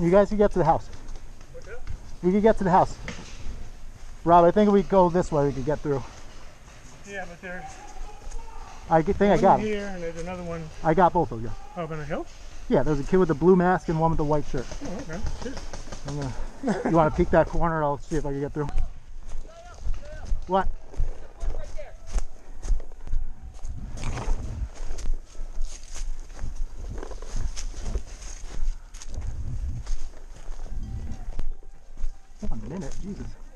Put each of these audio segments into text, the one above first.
You guys can get to the house. We can get to the house. Rob, I think if we go this way, we can get through. Yeah, but there's I think I got here and there's another one I got both of you. up on the hill. Yeah, there's a kid with a blue mask and one with a white shirt. Oh, okay. I'm gonna, you want to peek that corner? I'll see if I can get through. What? Minute, Jesus.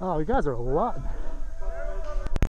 Oh, you guys are a lot.